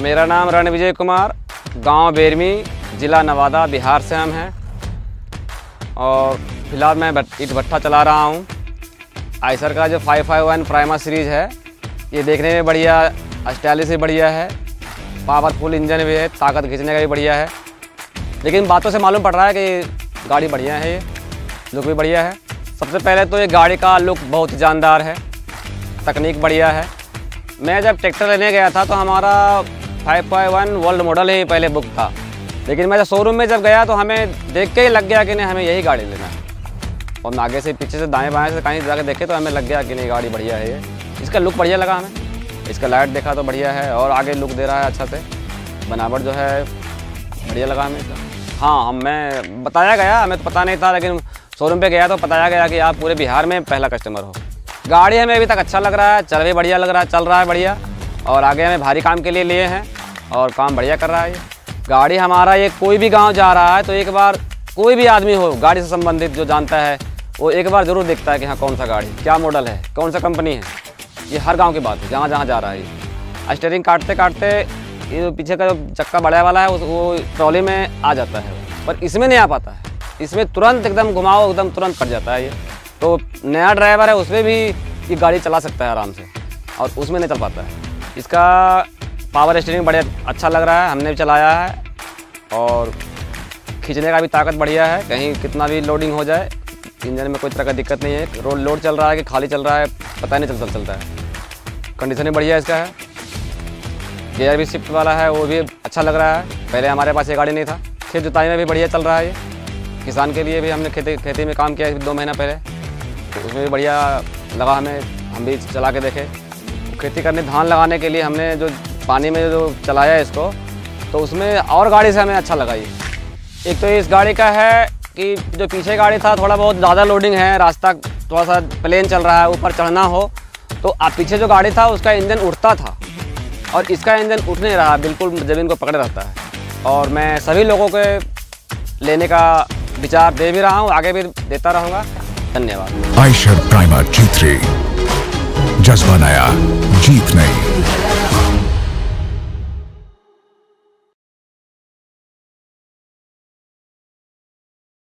मेरा नाम रण विजय कुमार, गाँव बेरमी, ज़िला नवादा, बिहार से हम हैं। और फ़िलहाल मैं ईट भट्टा चला रहा हूँ। आइसर का जो five five one Prima series है, ये देखने में बढ़िया, स्टाइलिश भी बढ़िया है। पावरफुल इंजन भी है, ताकत खींचने का भी बढ़िया है। लेकिन बातों से मालूम पड़ रहा है कि गाड़ी बढ़िया है ये, लुक भी बढ़िया है। सबसे पहले तो ये गाड़ी का लुक बहुत जानदार है, तकनीक बढ़िया है। मैं जब ट्रैक्टर लेने गया था तो हमारा five five one world model ही पहले बुक था। लेकिन मैं जब शोरूम में जब गया तो हमें देख के ही लग गया कि नहीं, हमें यही गाड़ी लेना है। और आगे से पीछे से दाएँ बाएँ से कहीं जाकर देखे तो हमें लग गया कि नहीं, गाड़ी बढ़िया है ये। इसका लुक बढ़िया लगा हमें। इसका लाइट देखा तो बढ़िया है और आगे लुक दे रहा है अच्छा से। बनावट जो है, बढ़िया लगा हमें इसका। हाँ हम बताया गया, हमें तो पता नहीं था, लेकिन शोरूम पे गया तो बताया गया कि आप पूरे बिहार में पहला कस्टमर हो। गाड़ी हमें अभी तक अच्छा लग रहा है, चल भी बढ़िया लग रहा है, चल रहा है बढ़िया। और आगे हमें भारी काम के लिए लिए हैं। और काम बढ़िया कर रहा है। गाड़ी हमारा ये कोई भी गाँव जा रहा है तो एक बार कोई भी आदमी हो, गाड़ी से संबंधित जो जानता है, वो एक बार ज़रूर देखता है कि हाँ कौन सा गाड़ी, क्या मॉडल है, कौन सा कंपनी है। ये हर गाँव की बात है जहाँ जहाँ जा रहा है स्टेयरिंग काटते काटते ये जो पीछे का जो चक्का बड़ा वाला है, वो ट्रॉली में आ जाता है। पर इसमें नहीं आ पाता है। इसमें तुरंत एकदम घुमाओ, एकदम तुरंत कट जाता है ये। तो नया ड्राइवर है, उसमें भी ये गाड़ी चला सकता है आराम से और उसमें नहीं चल पाता है। इसका पावर स्टीयरिंग बड़े अच्छा लग रहा है, हमने भी चलाया है और खींचने का भी ताकत बढ़िया है, कहीं कितना भी लोडिंग हो जाए इंजन में कोई तरह का दिक्कत नहीं है। रोड लोड चल रहा है कि खाली चल रहा है, पता नहीं चल चलता है। कंडीशन भी बढ़िया इसका है। गेयर भी शिफ्ट वाला है, वो भी अच्छा लग रहा है। पहले हमारे पास ये गाड़ी नहीं था, खेत जुताई में भी बढ़िया चल रहा है ये। किसान के लिए भी हमने खेती खेती में काम किया दो महीना पहले। तो उसमें भी बढ़िया लगा हमें, हम भी चला के देखे। खेती करने, धान लगाने के लिए हमने जो पानी में जो चलाया इसको तो उसमें और गाड़ी से हमें अच्छा लगा ये। एक तो इस गाड़ी का है कि जो पीछे गाड़ी था, थोड़ा बहुत ज़्यादा लोडिंग है, रास्ता थोड़ा सा प्लेन चल रहा है, ऊपर चढ़ना हो तो आप पीछे जो गाड़ी था, उसका इंजन उठता था। और इसका इंजन उठ नहीं रहा, बिल्कुल ज़मीन को पकड़े रहता है। और मैं सभी लोगों के लेने का विचार दे भी रहा हूँ, आगे भी देता रहूँगा। धन्यवाद। आयशर प्राइमर जी थ्री जज्बा नया, जीत नई।